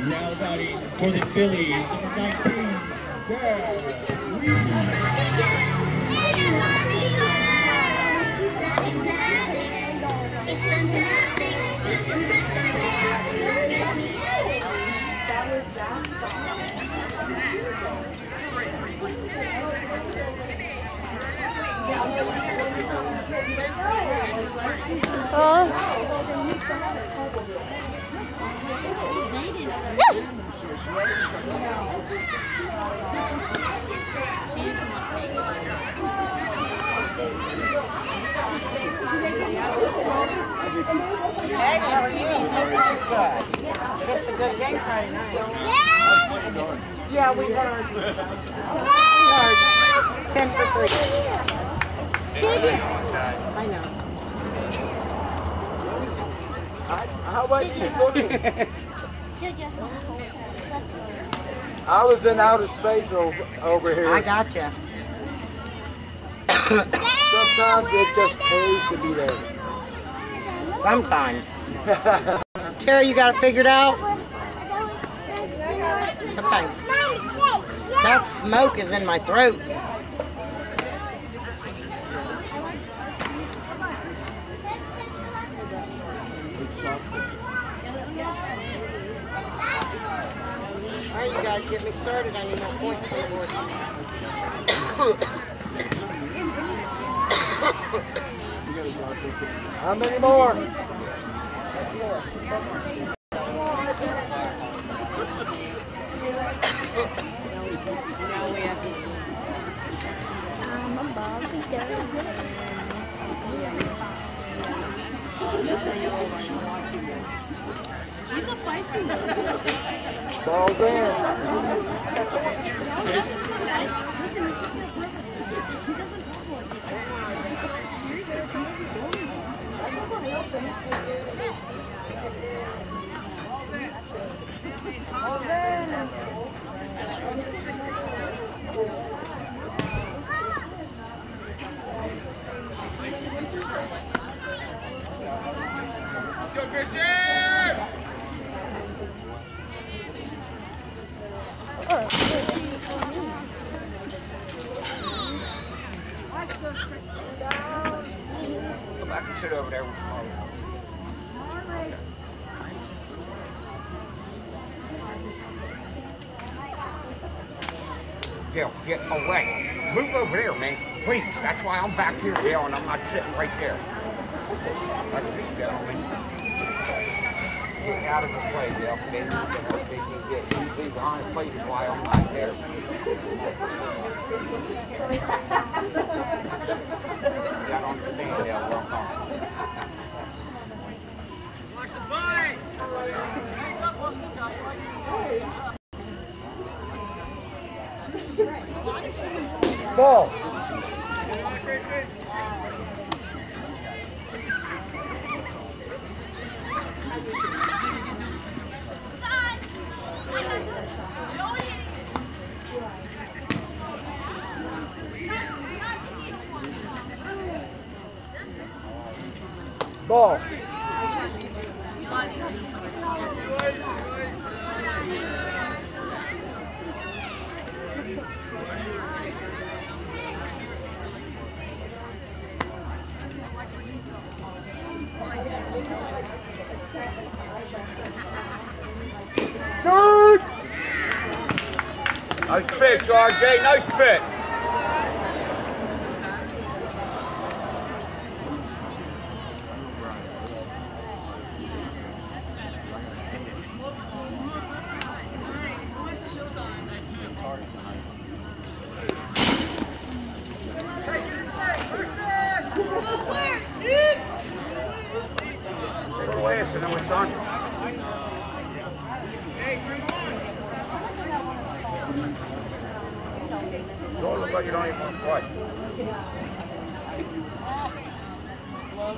Now batting for the Phillies, number 19, Brad Reed. It's fantastic. The bell. Look at me. Hey, how are you? Good. Just a good game Friday night. Yeah, we heard. We heard. Ten for three. I know. How about you? I was in outer space over, over here. I gotcha. Sometimes it just pays to be there. Sometimes. Terry, you got it figured out? Okay. That smoke is in my throat. Guys get me started. I need more points for the board. How many more? Ball's. Go back and sit over there with Paul. Jill, get away. Move over there, man. Please. That's why I'm back here, Bill, and I'm not sitting right there. That's it, gentlemen. Get out of the way, Bill. They, they, they can get behind the plate while I'm back there. You gotta understand, Bill, where I'm coming. Ball. Ball. Nice pitch, RJ. Nice pitch. Take it away, so then we're done. Don't look like you don't even want to play. Ball.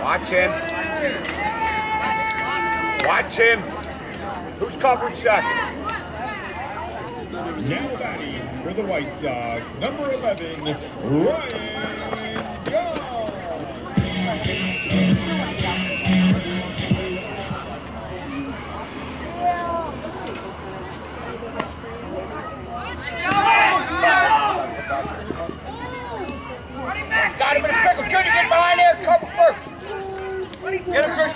Watch him. Watch him. Who's covering second? Now batting for the White Sox, number 11, Ryan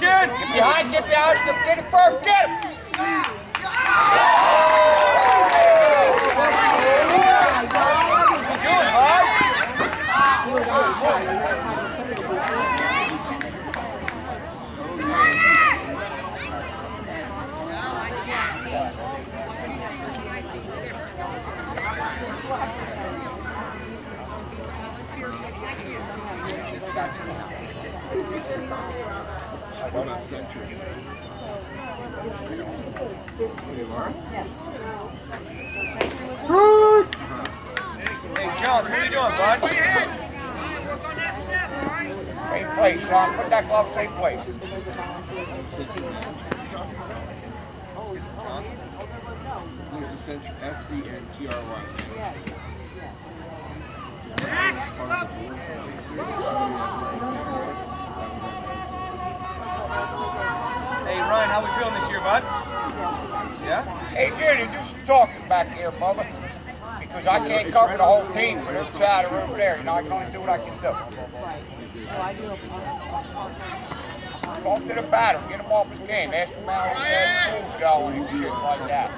Him, Get behind, get behind, get, it first. Get him. Good, bud. Hey, Jones, what are you doing, bud? Same place, son. Put that glove same place. There's essentially S D N T R Y. Hey Ryan, how we feeling this year, bud? Hey, Junior, do some talking back here, Bubba. Because I can't cover the whole team from this side or over there. You know, I can only do what I can do. Talk to the batter, get him off his game. Ask him how his school's going and shit like that.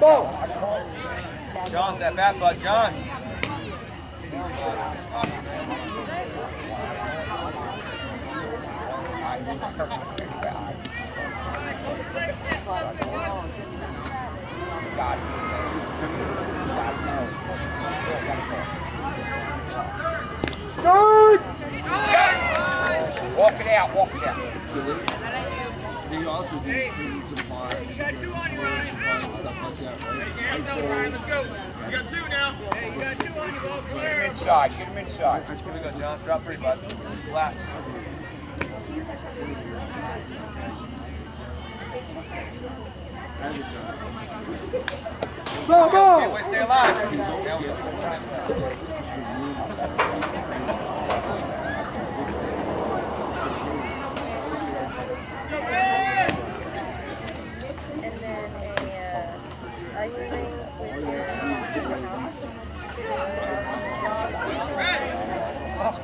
Ball. John's that bat, bud. John. Good. Walk it out, walk it out. They also do food. You got two on you, Ryan. Stuff like that, right? Let's go. You got two now. Hey, you got two on you, ball Get get him inside. Here we go, John. Drop three, bud. Last. Stay alive.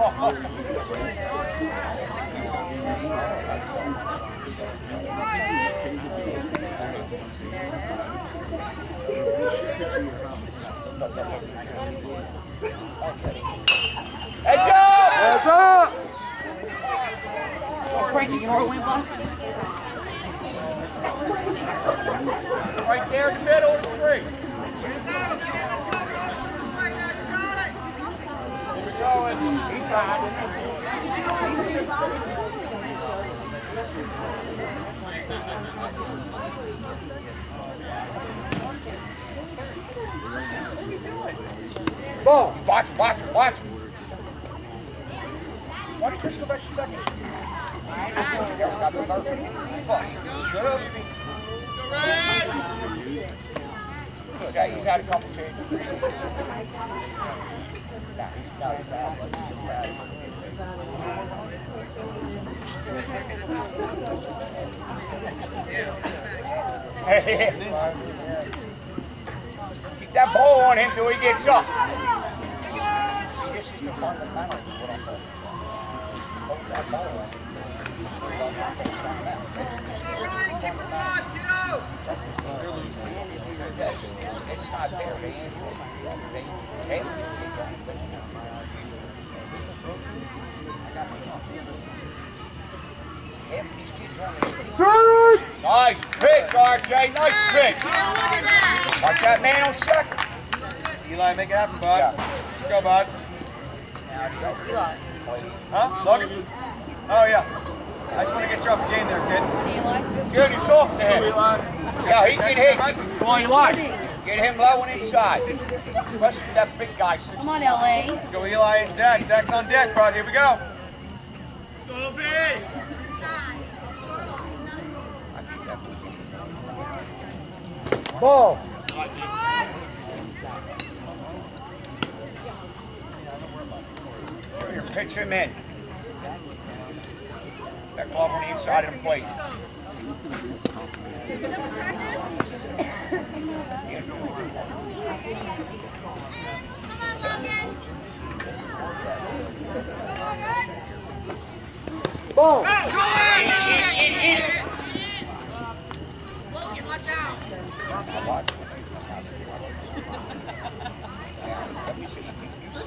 Now we- And then a uh, onion rings with your Hey, Joe! Heads up. Right there in the middle of the tree. Here we go, he's behind Ball. Watch, watch, watch. Why don't Chris go back to second? Okay, he's had a couple changes. Hey, Keep that ball on him till he gets up. This is the fundamental, is what I'm talking about. Hold that ball on. It's not there, they ain't, they, they, is this a throw to? I got my Half these kids want to- Nice pick, RJ, nice pick. Watch that man on second. Eli, make it happen, bud. Yeah. Let's go, bud. Eli. Huh? Logan? Oh, yeah. I just want to get you off the game there, kid. Eli. Good, he's off to him. Yeah, he can hit. Come on, Eli. Get him low and inside. Especially that big guy. Come on, LA. Let's go, Eli and Zach. Zach's on deck, bro. Here we go. Ball. Here, pitch him in. That glove on the inside of the plate. Ball. See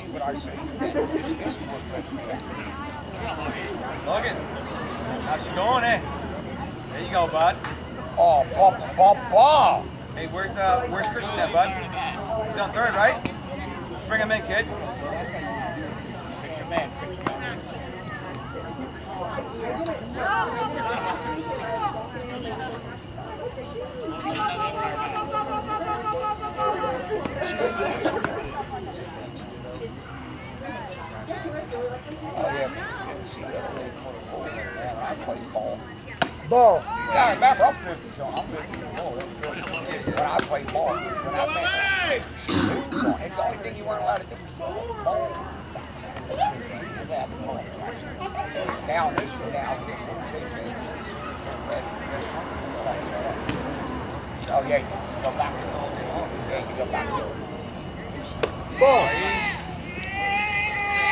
what I say? Logan. How's she going, eh? There you go, bud. Oh, ball, ball, ball. Hey, where's uh, where's Christian at, bud? He's on third, right? Let's bring him in, kid. Pitch him in, pitch him in. Yeah. See that little corner ball, man, I play ball. Ball. Yeah, remember, I'm 50, so I'm 50 years old. That's good. When I played ball, when I played, it's the only thing you weren't allowed to do was ball. Now, this is now. Oh, yeah, you go back. Yeah, you go back. Ball.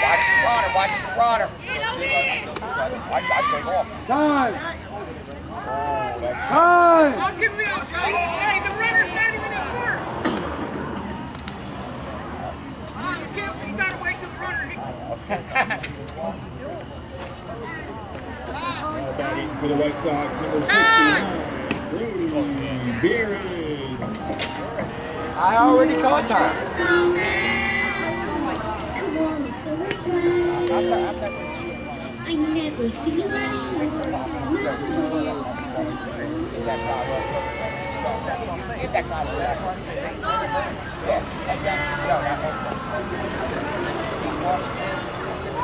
Watch the runner, watch the runner. I, I take off. Time. Oh, that's Time. I'll give me a Hey, the runner's not even at work. You can't, you gotta wait till the runner hits. For the White Sox, number 69, Brody Beard. I already caught time. I never see you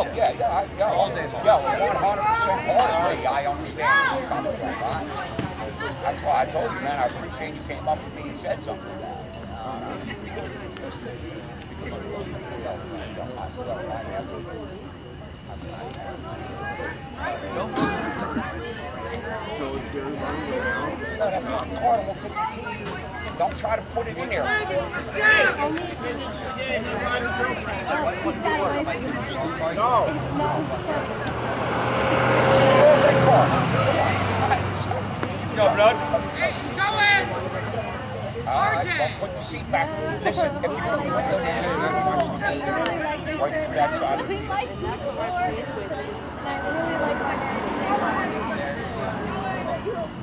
Oh, yeah, yeah, I, yeah, all day long. Yeah, one hundred percent part of me, I understand where you're coming from. That's why I told you, man, I appreciate you came up to me and said something. So if there's one go down, No, that's not part of what- Don't try to put it in there. Go, blood. Alright, don't put the seat back. Listen, if you put the window down, right to that side of the Uh,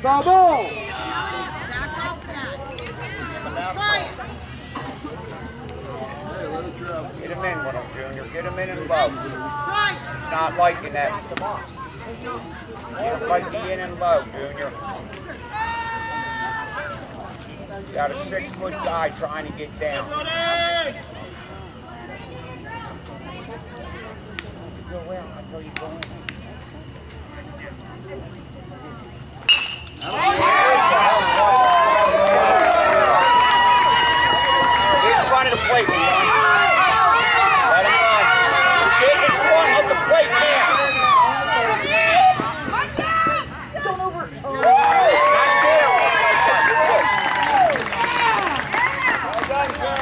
Bravo! Get him in, Little Junior. Get him in and low. He's not liking that. Come on. Get him like the in and low, Junior. You got a six-foot guy trying to get down. Go in. I you go in. You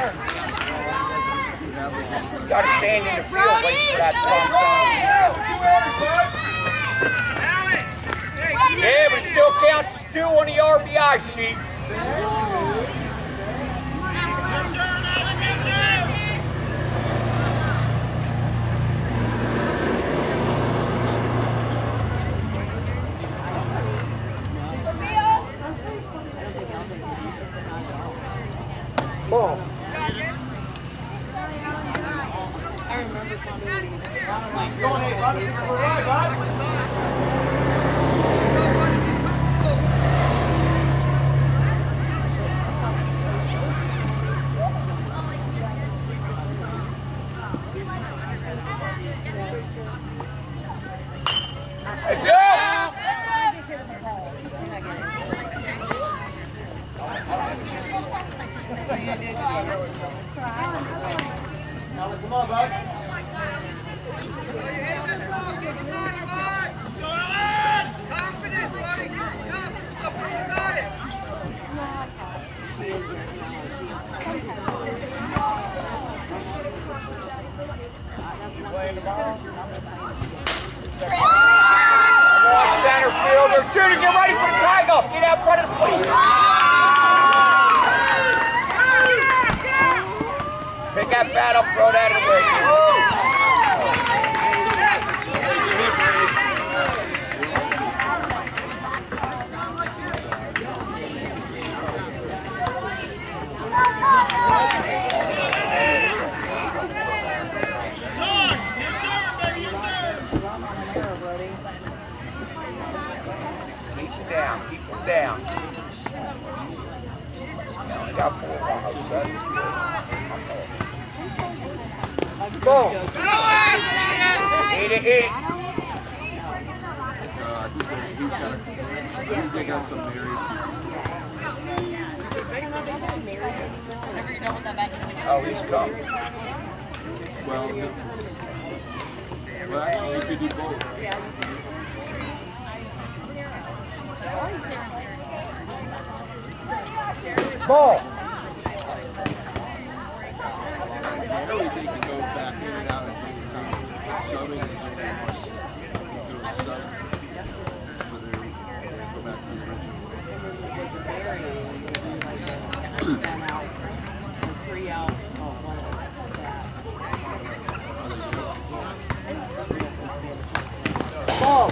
gotta stand in the field waiting for that. Yeah, but still counts as two on the RBI sheet. Ball. That's it. Come on, bud. Come on, center fielder. Junior, get ready for the tag up. Get out front of the plate. Pick that bat up, throw that away. Down, keep him down. You only got four runs, that's good. Ball. Eat it, eat it. They got some married. Oh, he's coming. Well, no. well, actually, you could do both. Ball. I really think you go back in and out as things come. Subbing is just so much. You do a sub, so they're- go back to the original. Ball.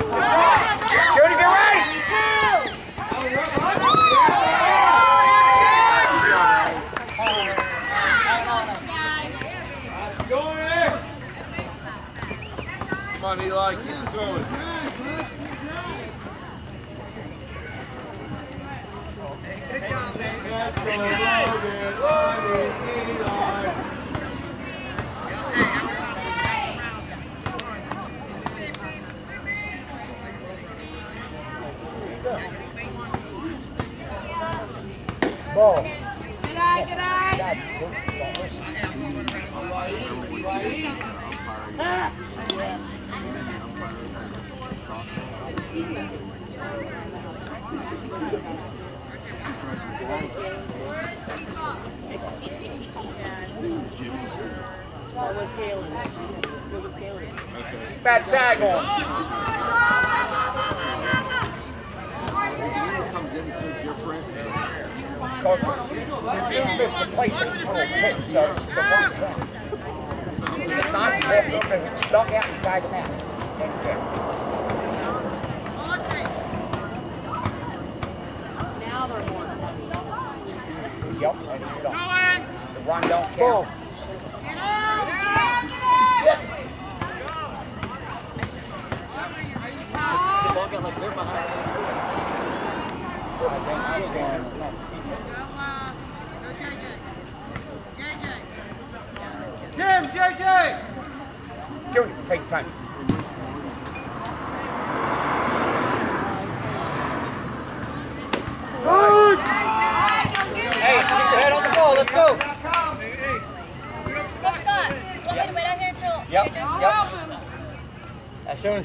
Junior, get ready. Go in there. Come on, Eli, keep it going. That's the Logan. Logan, Eli. Ball. That Kaylee. It was Kaylee. Bad tag on. Comes in so different. Because you missed the plate, but you told so it's the one thing. It's not, you have to go out and guide them out. Then you Now they're more Yep, and you don't. The run don't count. Jim, JJ! Junior, take time. Hey, keep your head on the ball. Let's go. Coach Scott, want me to wait out here till? Yep, yep. As soon as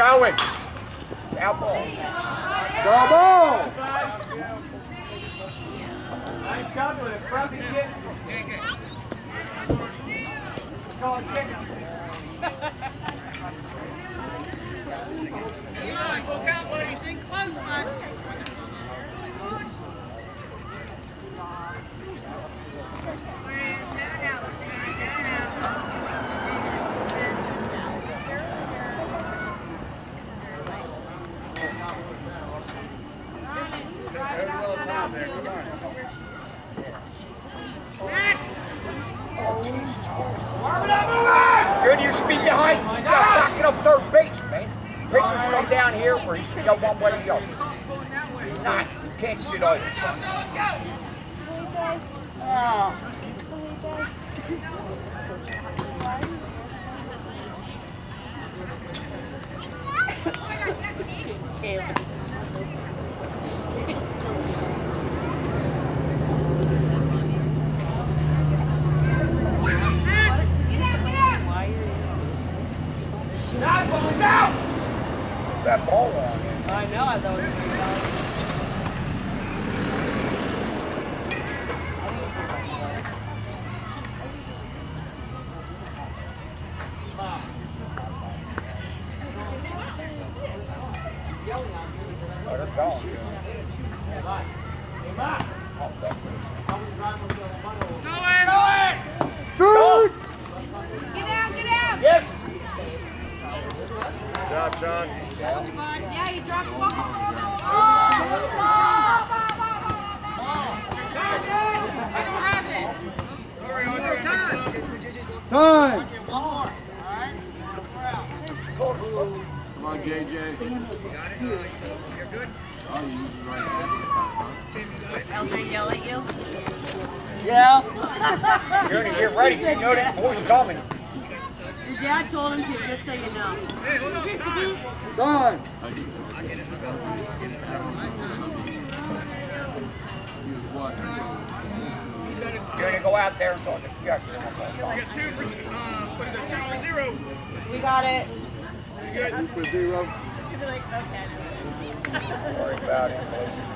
Out ball. Go ball! Nice job with it. Front to get. Call it kick. Good, you speed behind. You gotta back it up third base, man. Pitchers come down here where he's to go one way or the other. Do Not, you can't sit over. Kaylee. That ball on. I know, I thought it was pretty bad. Oh, they're. Good! Get out, Good you. Time! Come on, JJ. Oh, you hand this time, huh? LJ yell at you? Yeah. You're ready. You know that boy's coming. Your dad told him to, just so you know. Time! He was what? You're gonna go out there and go. Yeah. We got uh, it. Two for zero. Don't worry about it. boy.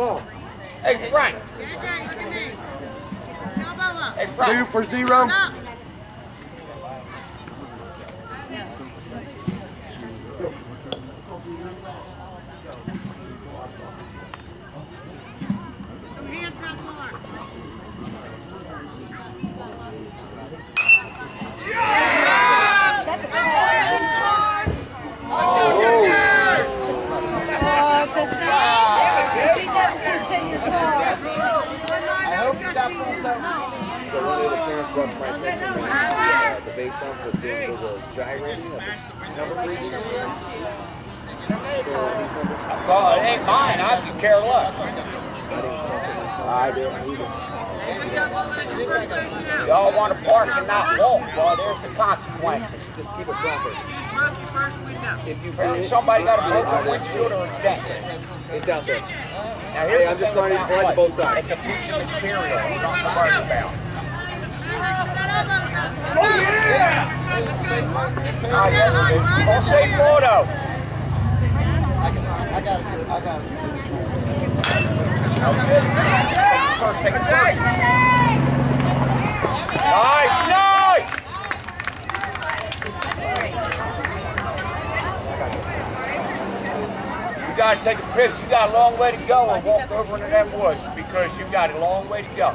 Ball. Hey, Frank. Hey, Frank. Two Frank. for zero. Y'all want to not walk. Well, there's the consequences. Just keep us going. If you Well, see it, Somebody got a broken windshield or a dent. it's out there. Now, Hey, I'm just trying to about provide what- both sides. It's a piece of material. It's not to worry about. Ah, yes, it is. Don't say photo. I got it. I got it. First, take a break. You guys take a piss. You got a long way to go and walk over into that woods because you got a long way to go.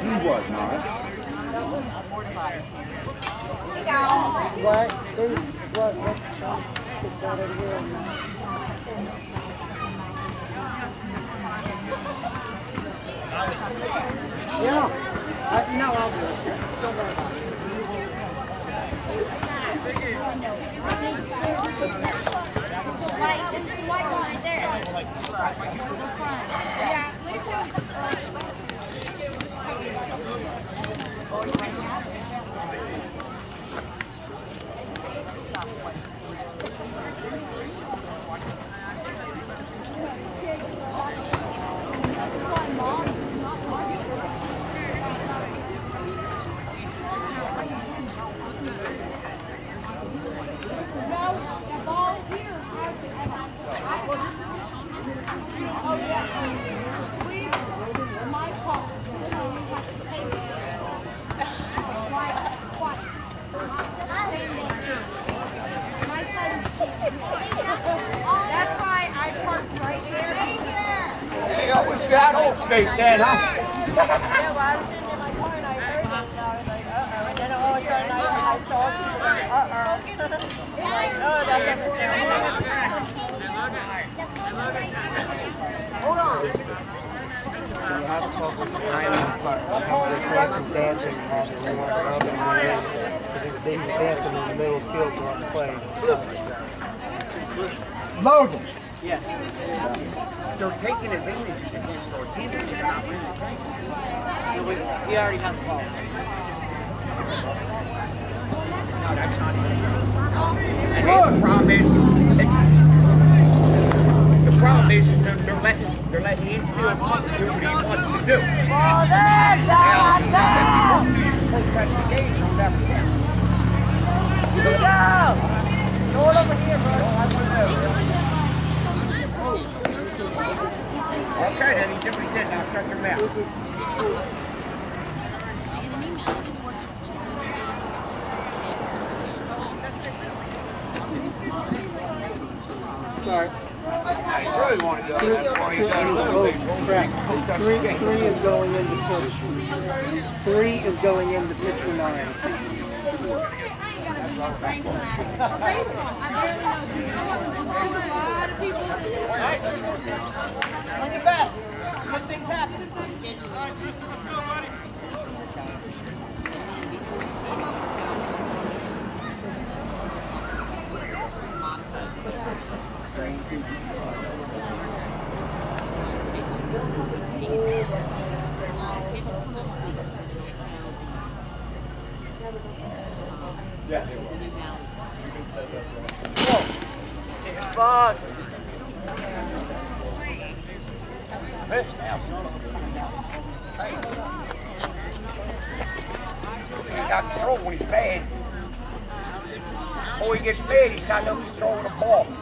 He was not. What is, what, what's, is that over here? Yeah, I, no, I'll do it. Don't worry about it. White, it's the white one right there. The front. Yeah. Thank you. That old then, huh? Yeah, well, I was sitting in my car and I heard it and I was like, uh-oh. And then all of a sudden I, I saw people going, uh-oh. I'm like, oh, that doesn't sound good. You have to talk with the Diamond Park. Their friends was dancing while they were warming up and they, they were dancing in the middle of the field during the play. Logan. They're taking advantage against our teammates. They're not really playing. He already has a ball. No, that's not even. And here's the problem is, it's- the problem is, is they're, they're letting, they're letting the infield do what he wants to do. Now, if he wants to, you can protest the game, you'll never get. Throw it over here, bro. Okay, then he did what he did. Now shut your mouth. Sorry. You really want to go. Oh, crap. Three, three is going into pitch. Three is going into pitcher nine. There's a lot of people. On your back. Good things happen. Spot. This now. Hey. He got control when he's mad. Before he gets mad, he's got no control of the ball.